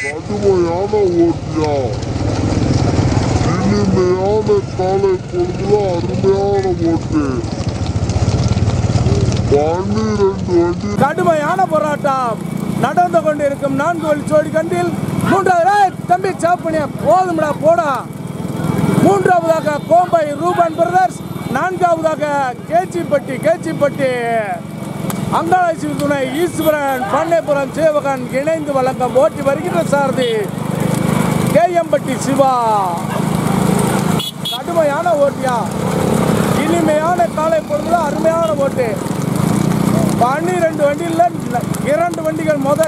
கடுமையான ஓட்டியா? இனிமையான காலை பொழுதுல அருமையான ஓட்டு. பன்னிரண்டு வண்டி கடுமையான போராட்டம் நடந்து கொண்டிருக்கும் நான்கு வழி சோடி கண்டில் மூன்றாவது தம்பி சாப்பிணியா போதும்டா போடா. மூன்றாவதாக கோம்பை ரூபன் பிரதர்ஸ் நான்காவதாக கேச்சிப்பட்டி கேச்சிப்பட்டி. அங்காளாசி துணை ஈஸ்வரன் பண்ணைபுரம் சேவகன் இணைந்து வழங்க ஓட்டி வருகின்ற சாரதி கேஎம்பட்டி சிவா. கடுமையான ஓட்டியா. இனிமையான காலை பொழுதுல அருமையான ஓட்டு. பன்னிரெண்டு வண்டியில் இரண்டு வண்டிகள் மொதல்